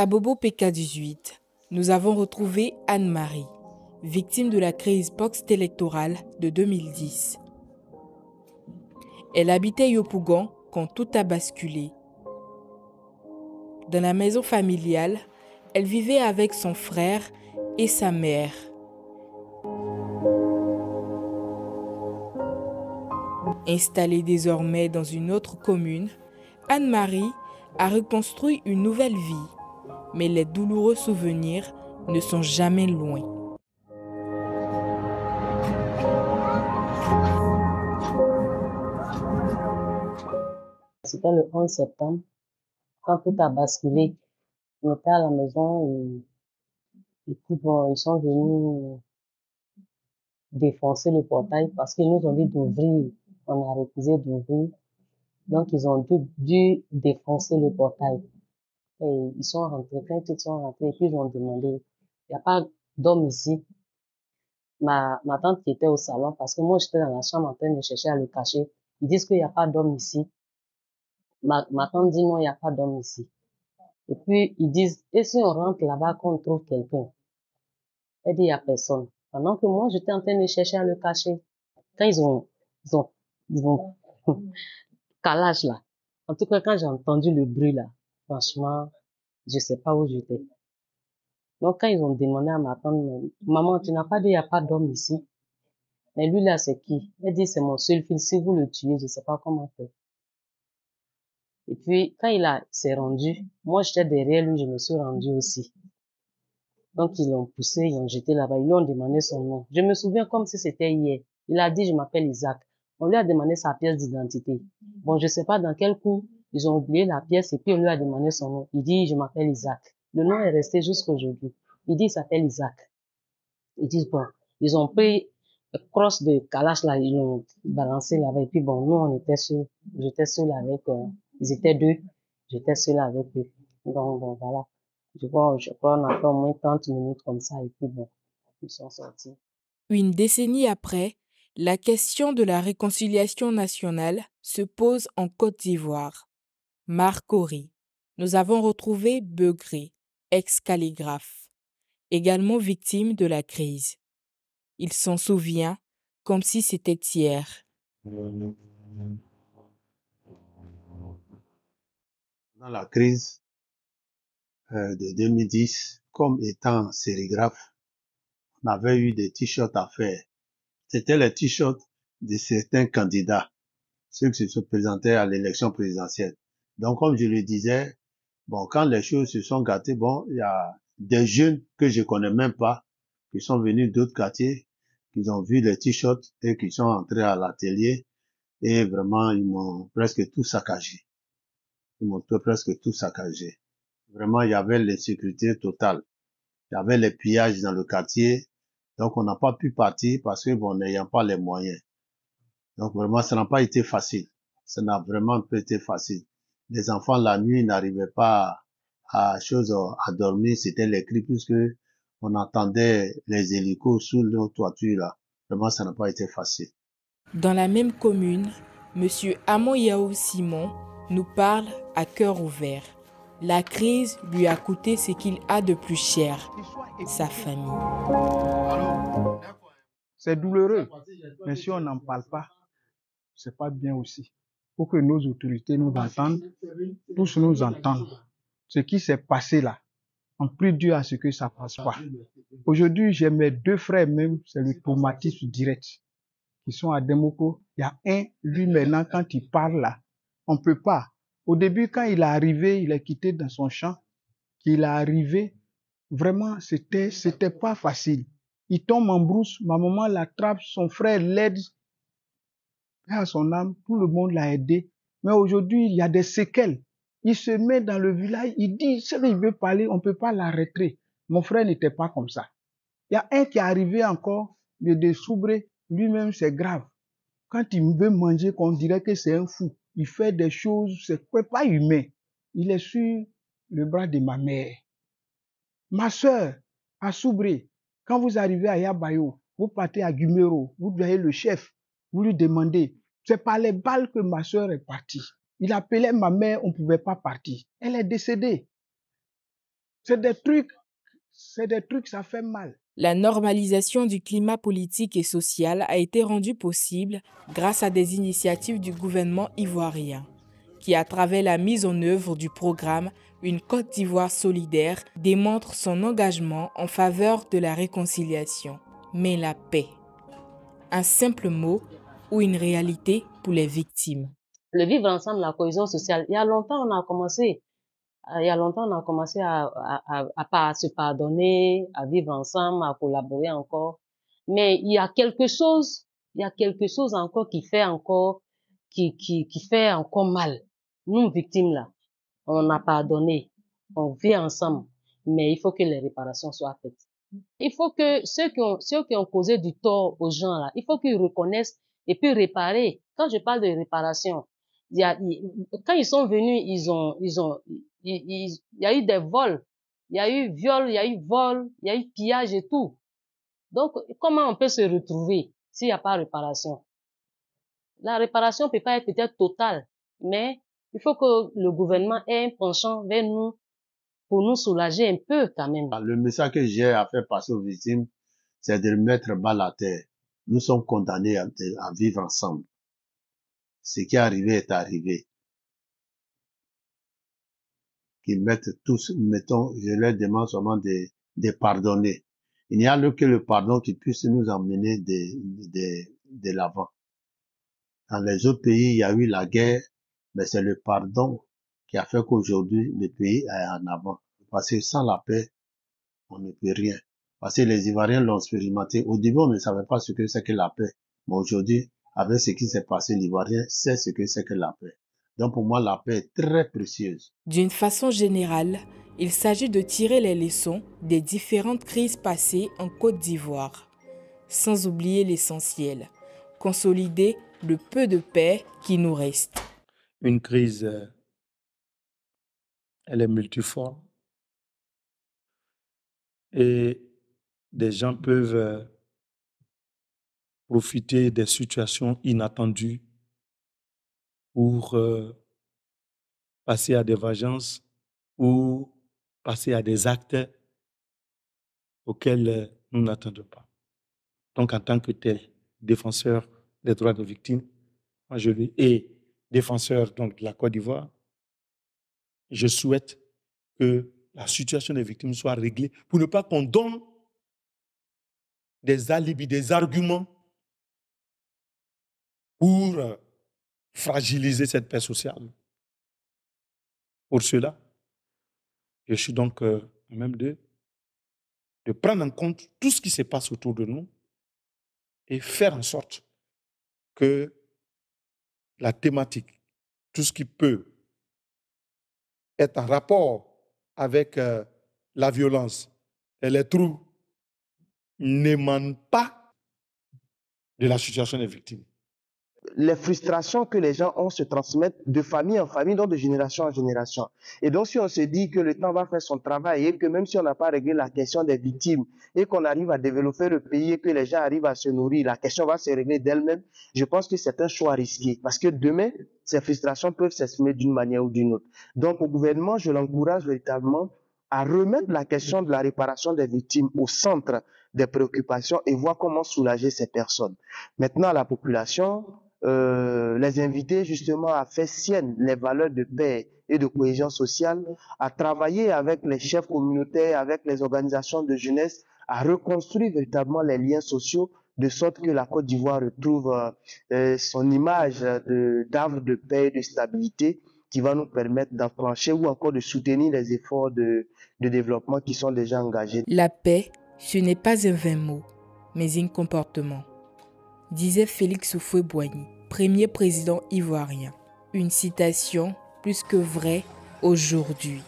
À Bobo PK18, nous avons retrouvé Anne-Marie, victime de la crise post-électorale de 2010. Elle habitait Yopougon quand tout a basculé. Dans la maison familiale, elle vivait avec son frère et sa mère. Installée désormais dans une autre commune, Anne-Marie a reconstruit une nouvelle vie, mais les douloureux souvenirs ne sont jamais loin. C'était le 11 septembre, quand tout a basculé. On était à la maison et, ils sont venus défoncer le portail parce qu'ils nous ont dit d'ouvrir. On a refusé d'ouvrir. Donc, ils ont dû, défoncer le portail. Et ils sont rentrés. Quand ils sont rentrés, et puis ils ont demandé, il n'y a pas d'homme ici. Ma, ma tante qui était au salon, parce que moi, j'étais dans la chambre en train de chercher à le cacher. Ils disent qu'il n'y a pas d'homme ici. Ma, ma tante dit non, il n'y a pas d'homme ici. Et puis, ils disent, et si on rentre là-bas qu'on trouve quelqu'un? Elle dit, il n'y a personne. Pendant que moi, j'étais en train de chercher à le cacher. Quand ils ont, ils ont, ils ont, calage là. En tout cas, quand j'ai entendu le bruit là, franchement, je sais pas où j'étais. Donc, quand ils ont demandé à ma tante, maman, tu n'as pas dit, il n'y a pas d'homme ici. Mais lui là, c'est qui? Elle dit, c'est mon seul fils. Si vous le tuez, je sais pas comment faire. Et puis, quand il a, s'est rendu, moi j'étais derrière lui, je me suis rendu aussi. Donc, ils l'ont poussé, ils l'ont jeté là-bas, ils lui ont demandé son nom. Je me souviens comme si c'était hier. Il a dit, je m'appelle Isaac. On lui a demandé sa pièce d'identité. Bon, je sais pas dans quel coup, ils ont oublié la pièce et puis on lui a demandé son nom. Il dit, je m'appelle Isaac. Le nom est resté jusqu'à aujourd'hui. Il dit, il s'appelle Isaac. Ils disent, bon, ils ont pris le crosse de Kalash là, ils l'ont balancé là-bas. Et puis bon, nous, on était seuls. J'étais seul avec, euh, ils étaient deux. J'étais seul avec eux. Donc, bon, voilà. Je crois, je crois, on a fait moins 30 minutes comme ça, et puis bon, ils sont sortis. Une décennie après, la question de la réconciliation nationale se pose en Côte d'Ivoire. Marcory. Nous avons retrouvé Beugré, ex-calligraphe, également victime de la crise. Il s'en souvient comme si c'était hier. Dans la crise euh, de 2010, comme étant sérigraphe, on avait eu des t-shirts à faire. C'était les t-shirts de certains candidats, ceux qui se présentaient à l'élection présidentielle. Donc, comme je le disais, bon, quand les choses se sont gâtées, bon, il y a des jeunes que je connais même pas, qui sont venus d'autres quartiers, qui ont vu les t-shirts et qui sont entrés à l'atelier et vraiment, ils m'ont presque tout saccagé. Ils m'ont presque tout saccagé. Vraiment, il y avait l'insécurité totale. Il y avait les pillages dans le quartier. Donc, on n'a pas pu partir parce que, bon, n'ayant pas les moyens. Donc, vraiment, ça n'a pas été facile. Ça n'a vraiment pas été facile. Les enfants, la nuit, n'arrivaient pas à, chose, à dormir. C'était les cris puisque on entendait les hélicos sous nos toitures là. Vraiment, ça n'a pas été facile. Dans la même commune, M. Amon Yao Simon nous parle à cœur ouvert. La crise lui a coûté ce qu'il a de plus cher, sa famille. C'est douloureux, mais si on n'en parle pas, c'est pas bien aussi. Pour que nos autorités nous entendent, tous nous entendent. Ce qui s'est passé là, en plus dur à ce que ça passe pas. Aujourd'hui, j'ai mes deux frères même, c'est le traumatisme direct, qui sont à Demoko. Il y a un, lui maintenant, quand il parle là, on peut pas. Au début, quand il est arrivé, il est quitté dans son champ, qu'il est arrivé, vraiment, c'était, c'était pas facile. Il tombe en brousse, ma maman l'attrape, son frère l'aide, à son âme, tout le monde l'a aidé. Mais aujourd'hui, il y a des séquelles. Il se met dans le village, il dit, ce qu'il veut parler, on peut pas l'arrêter. Mon frère n'était pas comme ça. Il y a un qui est arrivé encore, de Dessoubré, lui-même c'est grave. Quand il veut manger, qu'on dirait que c'est un fou. Il fait des choses, c'est pas humain. Il est sur le bras de ma mère. Ma sœur, à Soubré, quand vous arrivez à Yabayo, vous partez à Gumero, vous voyez le chef, vous lui demandez, c'est par les balles que ma sœur est partie. Il appelait ma mère, on ne pouvait pas partir. Elle est décédée. C'est des trucs, c'est des trucs, ça fait mal. La normalisation du climat politique et social a été rendue possible grâce à des initiatives du gouvernement ivoirien, qui, à travers la mise en œuvre du programme Une Côte d'Ivoire solidaire, démontre son engagement en faveur de la réconciliation, mais la paix. Un simple mot ou une réalité pour les victimes? Le vivre ensemble, la cohésion sociale, il y a longtemps on a commencé il y a longtemps, on a commencé à, à, se pardonner, à vivre ensemble, à collaborer encore. Mais il y a quelque chose, il y a quelque chose encore qui fait encore, qui, qui, qui fait encore mal. Nous, victimes là, on a pardonné, on vit ensemble, mais il faut que les réparations soient faites. Il faut que ceux qui ont, ceux qui ont causé du tort aux gens là, il faut qu'ils reconnaissent et puis réparer. Quand je parle de réparation, quand ils sont venus, ils ont, ils ont, il, y a eu des vols, il y a eu viol, il y a eu vol, il y a eu pillage et tout. Donc, comment on peut se retrouver s'il n'y a pas réparation? La réparation peut pas être peut-être totale, mais il faut que le gouvernement ait un penchant vers nous pour nous soulager un peu quand même. Le message que j'ai à faire passer aux victimes, c'est de mettre bas à terre. Nous sommes condamnés à, vivre ensemble. Ce qui est arrivé est arrivé qu'ils mettent tous, mettons, je leur demande seulement de, de pardonner. Il n'y a que le pardon qui puisse nous emmener de, de, de l'avant. Dans les autres pays, il y a eu la guerre, mais c'est le pardon qui a fait qu'aujourd'hui, le pays est en avant. Parce que sans la paix, on ne peut rien. Parce que les Ivoiriens l'ont expérimenté. Au début, on ne savait pas ce que c'est que la paix. Mais aujourd'hui, avec ce qui s'est passé, l'Ivoirien sait ce que c'est que la paix. Donc pour moi, la paix est très précieuse. D'une façon générale, il s'agit de tirer les leçons des différentes crises passées en Côte d'Ivoire, sans oublier l'essentiel, consolider le peu de paix qui nous reste. Une crise, elle est multiforme. Et des gens peuvent euh, profiter des situations inattendues pour euh, passer à des vengeances ou passer à des actes auxquels euh, nous n'attendons pas. Donc, en tant que tel, défenseur des droits des victimes, moi je lui et défenseur donc de la Côte d'Ivoire, je souhaite que la situation des victimes soit réglée pour ne pas qu'on donne des alibis, des arguments pour fragiliser cette paix sociale. Pour cela, je suis donc euh, même de, de prendre en compte tout ce qui se passe autour de nous et faire en sorte que la thématique, tout ce qui peut être en rapport avec euh, la violence et les trous, n'émane pas de la situation des victimes les frustrations que les gens ont se transmettent de famille en famille, donc de génération en génération. Et donc, si on se dit que le temps va faire son travail et que même si on n'a pas réglé la question des victimes et qu'on arrive à développer le pays et que les gens arrivent à se nourrir, la question va se régler d'elle-même, je pense que c'est un choix risqué. Parce que demain, ces frustrations peuvent s'exprimer d'une manière ou d'une autre. Donc, au gouvernement, je l'encourage véritablement à remettre la question de la réparation des victimes au centre des préoccupations et voir comment soulager ces personnes. Maintenant, la population, euh, les inviter justement à faire sienne les valeurs de paix et de cohésion sociale, à travailler avec les chefs communautaires, avec les organisations de jeunesse, à reconstruire véritablement les liens sociaux de sorte que la Côte d'Ivoire retrouve euh, son image d'arbre de, paix et de stabilité qui va nous permettre d'enclencher ou encore de soutenir les efforts de développement qui sont déjà engagés. La paix, ce n'est pas un vain mot, mais un comportement disait Félix Houphouët-Boigny, premier président ivoirien. Une citation plus que vraie aujourd'hui.